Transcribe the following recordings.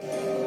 Și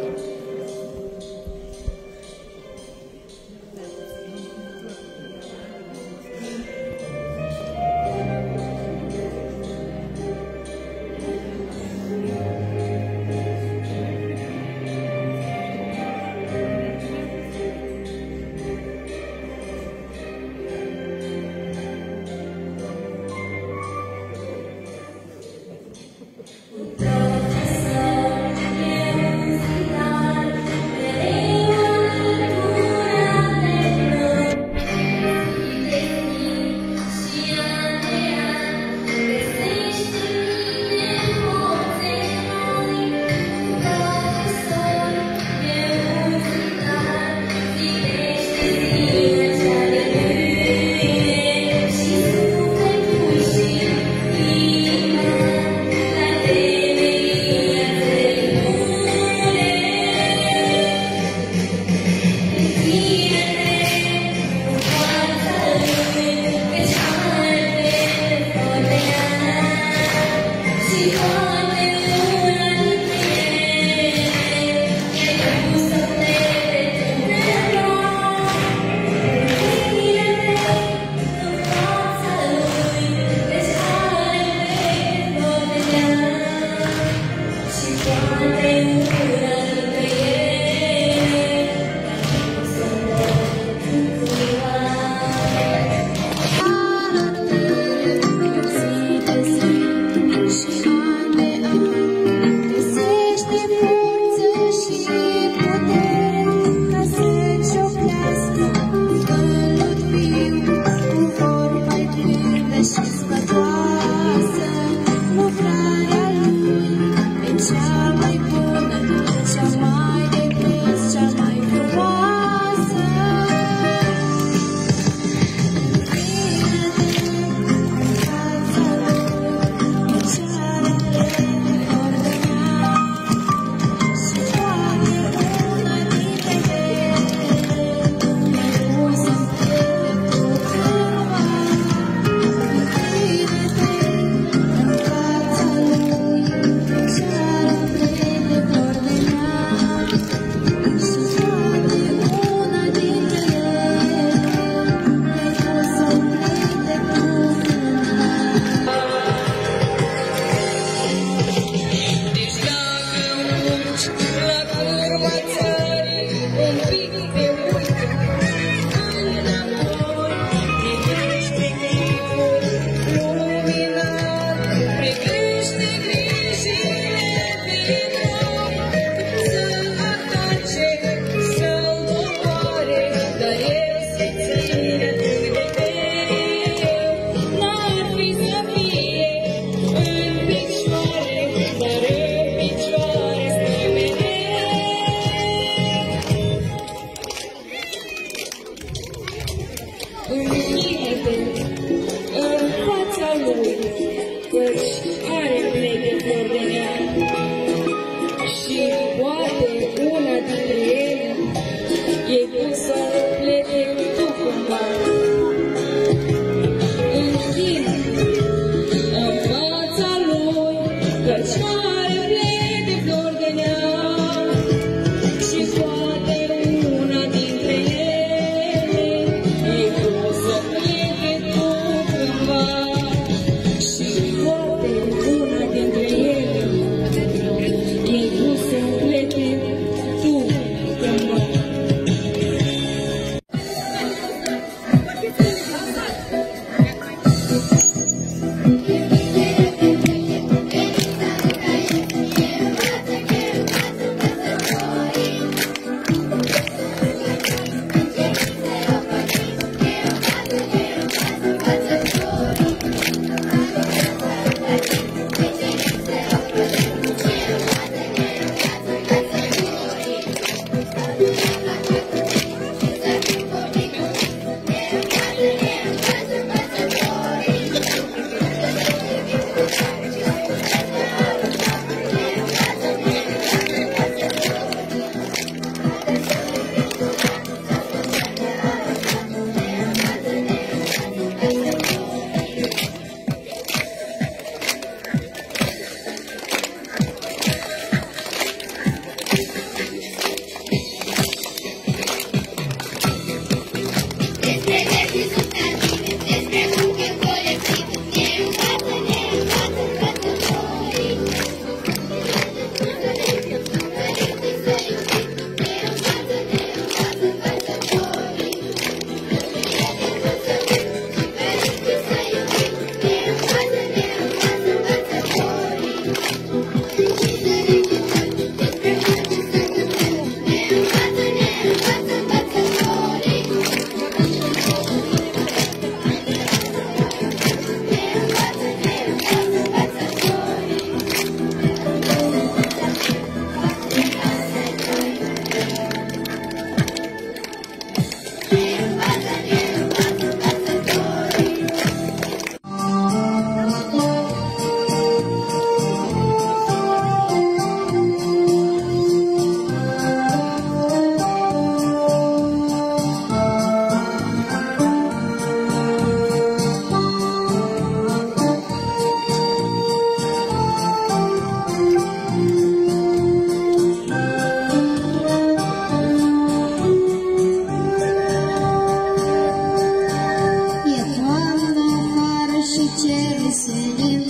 de senin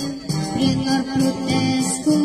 Prin ori plutesc cu